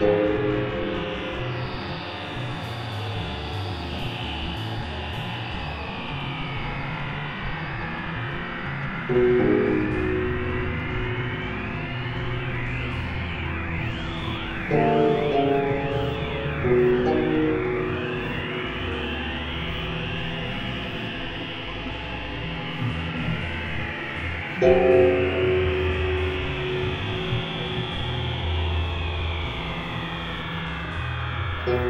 Música thank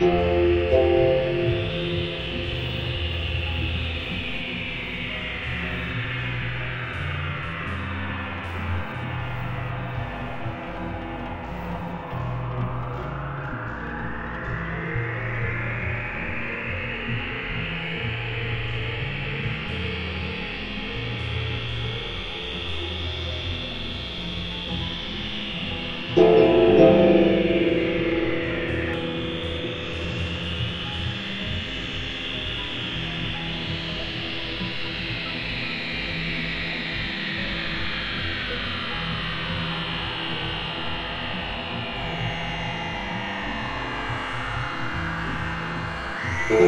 you. Thank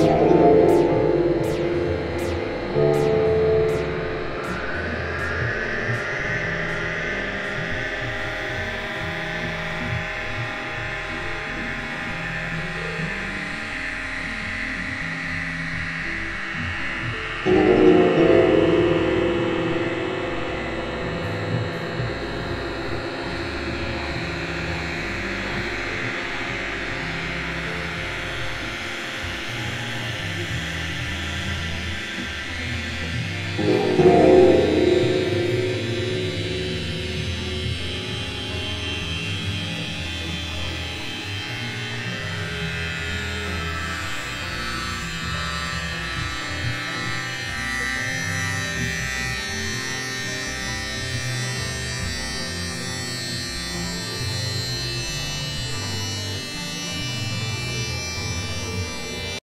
yeah. you. Thank you.